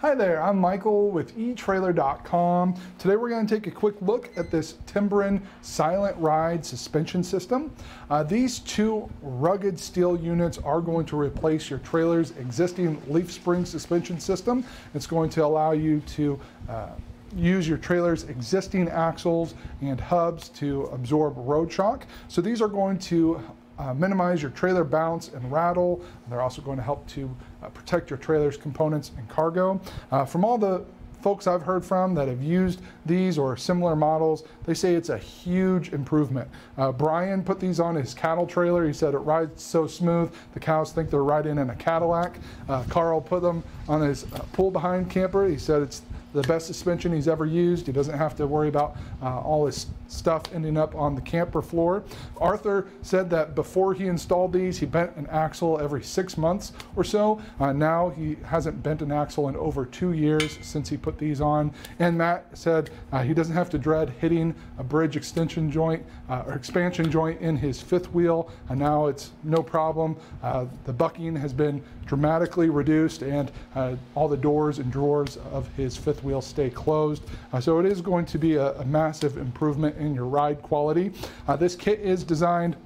Hi there, I'm Michael with eTrailer.com. Today we're going to take a quick look at this Timbren Silent Ride suspension system. Uh, these two rugged steel units are going to replace your trailer's existing leaf spring suspension system. It's going to allow you to uh, use your trailer's existing axles and hubs to absorb road shock. So these are going to uh, minimize your trailer bounce and rattle. And they're also going to help to uh, protect your trailer's components and cargo. Uh, from all the folks I've heard from that have used these or similar models, they say it's a huge improvement. Uh, Brian put these on his cattle trailer. He said it rides so smooth, the cows think they're riding in a Cadillac. Uh, Carl put them on his uh, pull behind camper. He said it's the best suspension he's ever used. He doesn't have to worry about uh, all his stuff ending up on the camper floor. Arthur said that before he installed these, he bent an axle every six months or so. Uh, now he hasn't bent an axle in over two years since he put these on. And Matt said uh, he doesn't have to dread hitting a bridge extension joint uh, or expansion joint in his fifth wheel. And now it's no problem. Uh, the bucking has been dramatically reduced and uh, all the doors and drawers of his fifth wheel stay closed. Uh, so it is going to be a, a massive improvement in your ride quality. Uh, this kit is designed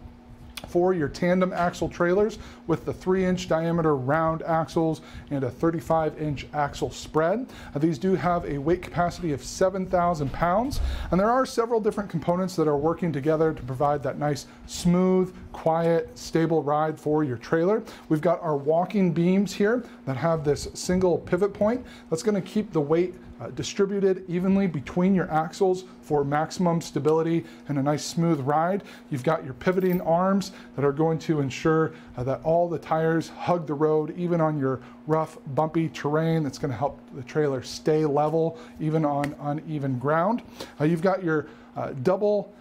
for your tandem axle trailers with the 3 inch diameter round axles and a 35 inch axle spread. Uh, these do have a weight capacity of 7,000 pounds and there are several different components that are working together to provide that nice smooth, quiet, stable ride for your trailer. We've got our walking beams here that have this single pivot point that's going to keep the weight uh, distributed evenly between your axles for maximum stability and a nice smooth ride. You've got your pivoting arms that are going to ensure uh, that all the tires hug the road even on your rough bumpy terrain that's going to help the trailer stay level even on uneven ground. Uh, you've got your uh, double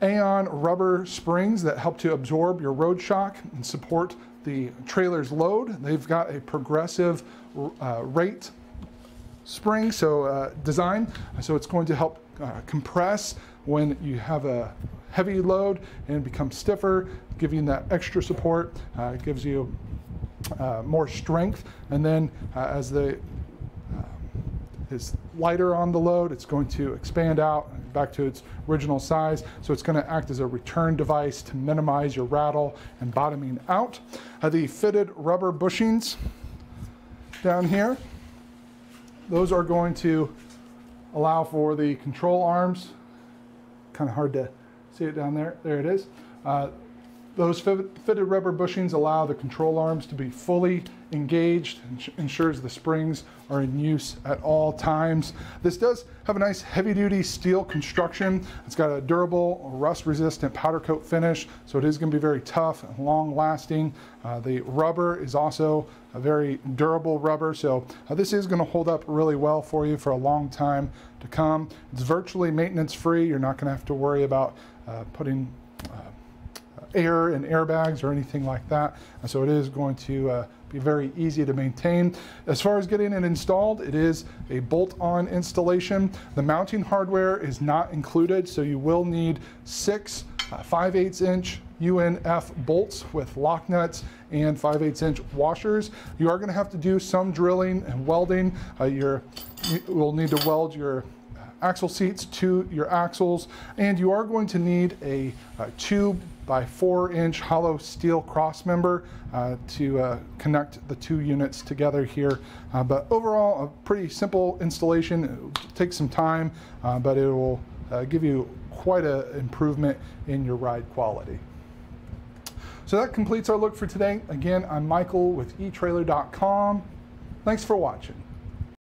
Aeon rubber springs that help to absorb your road shock and support the trailer's load. They've got a progressive uh, rate spring, so uh, design. So it's going to help uh, compress when you have a heavy load and become stiffer, giving that extra support. Uh, it gives you uh, more strength. And then uh, as the uh, is lighter on the load, it's going to expand out back to its original size. So it's going to act as a return device to minimize your rattle and bottoming out. the fitted rubber bushings down here those are going to allow for the control arms. Kind of hard to see it down there. There it is. Uh, those fitted rubber bushings allow the control arms to be fully engaged and ensures the springs are in use at all times. This does have a nice heavy duty steel construction. It's got a durable rust resistant powder coat finish so it is going to be very tough and long lasting. Uh, the rubber is also a very durable rubber so uh, this is going to hold up really well for you for a long time to come. It's virtually maintenance free. You're not going to have to worry about uh, putting air and airbags or anything like that. And So it is going to uh, be very easy to maintain. As far as getting it installed, it is a bolt-on installation. The mounting hardware is not included, so you will need six uh, 5 8 inch UNF bolts with lock nuts and 5 8 inch washers. You are going to have to do some drilling and welding. Uh, you will need to weld your axle seats to your axles and you are going to need a, a tube by four inch hollow steel cross member uh, to uh, connect the two units together here. Uh, but overall, a pretty simple installation. It takes some time, uh, but it will uh, give you quite an improvement in your ride quality. So that completes our look for today. Again, I'm Michael with eTrailer.com. Thanks for watching.